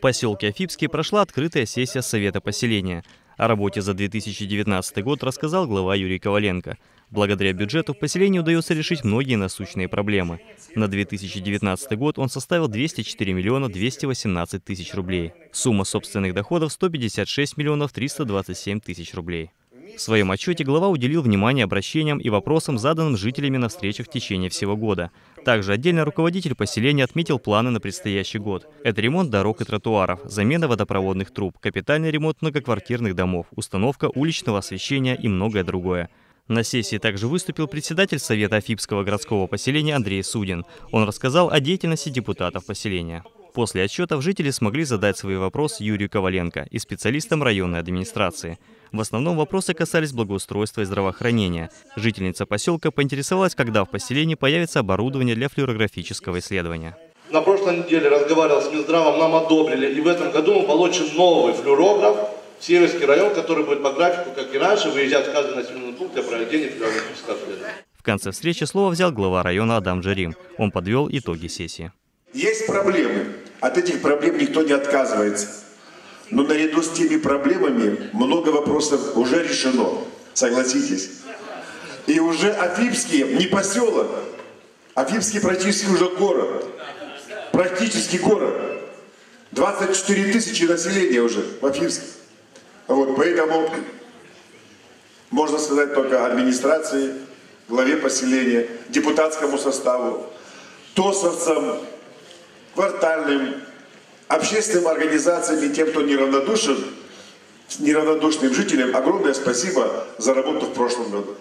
поселке Афипский прошла открытая сессия Совета поселения. О работе за 2019 год рассказал глава Юрий Коваленко. Благодаря бюджету в поселении удается решить многие насущные проблемы. На 2019 год он составил 204 миллиона 218 тысяч рублей. Сумма собственных доходов 156 миллионов 327 тысяч рублей. В своем отчете глава уделил внимание обращениям и вопросам, заданным жителями на встречах в течение всего года. Также отдельно руководитель поселения отметил планы на предстоящий год. Это ремонт дорог и тротуаров, замена водопроводных труб, капитальный ремонт многоквартирных домов, установка уличного освещения и многое другое. На сессии также выступил председатель Совета Афипского городского поселения Андрей Судин. Он рассказал о деятельности депутатов поселения. После отчетов жители смогли задать свои вопросы Юрию Коваленко и специалистам районной администрации. В основном вопросы касались благоустройства и здравоохранения. Жительница поселка поинтересовалась, когда в поселении появится оборудование для флюорографического исследования. На прошлой неделе разговаривал с Минздравом, нам одобрили. И в этом году мы получим новый флюорограф в Северский район, который будет по графику, как и раньше, выезжать в каждый населенный пункт для проведения флюорографического исследования. В конце встречи слово взял глава района Адам Джарим. Он подвел итоги сессии. Есть проблемы. От этих проблем никто не отказывается. Но наряду с теми проблемами много вопросов уже решено. Согласитесь. И уже Афипский не поселок. Афипский практически уже город. Практически город. 24 тысячи населения уже в Афипске. Вот, поэтому можно сказать только администрации, главе поселения, депутатскому составу, тосовцам, квартальным, общественным организациям и тем, кто неравнодушен, неравнодушным жителям огромное спасибо за работу в прошлом году.